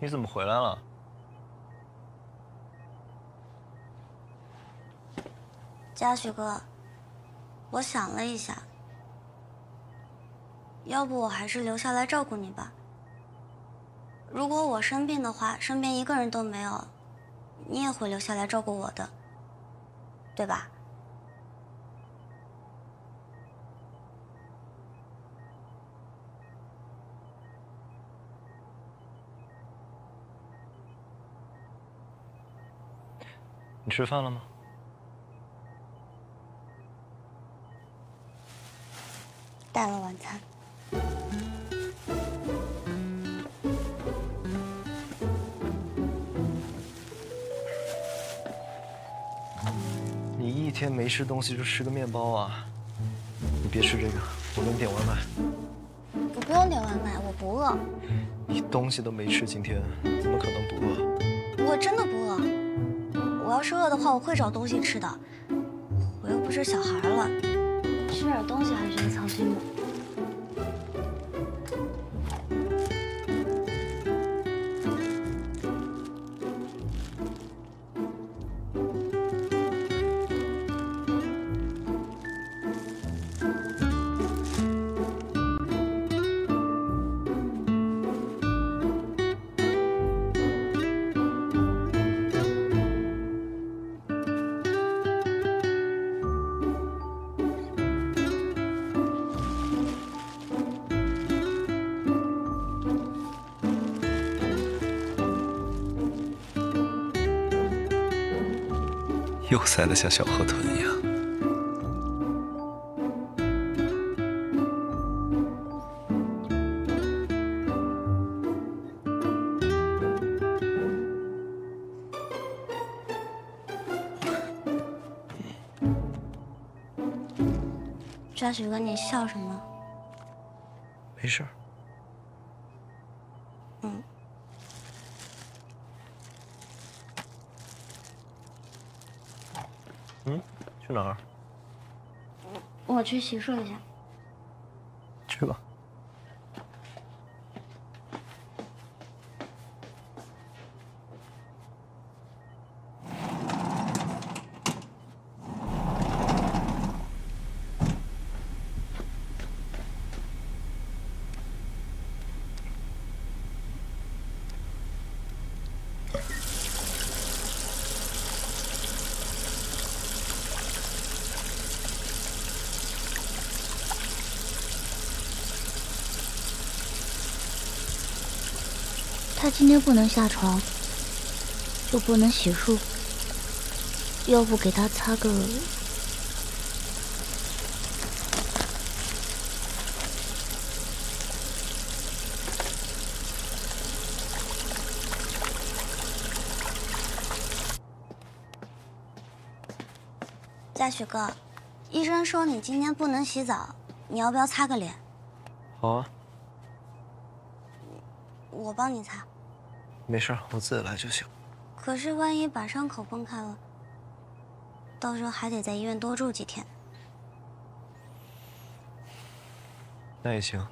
你怎么回来了？嘉许哥，我想了一下，要不我还是留下来照顾你吧。如果我生病的话，身边一个人都没有，你也会留下来照顾我的，对吧？你吃饭了吗？带了晚餐。你一天没吃东西就吃个面包啊？你别吃这个，我给你点外卖。我不用点外卖，我不饿。你东西都没吃，今天怎么可能不饿？我真的不饿。要是饿的话，我会找东西吃的。我又不是小孩了，吃点东西还需要操心吗？又塞得像小河豚一样。嘉许哥，你笑什么？没事儿。嗯。嗯，去哪儿？我去洗漱一下。去吧。他今天不能下床，又不能洗漱。要不给他擦个……嘉许哥，医生说你今天不能洗澡，你要不要擦个脸？好啊。我帮你擦，没事，我自己来就行。可是万一把伤口崩开了，到时候还得在医院多住几天。那也行。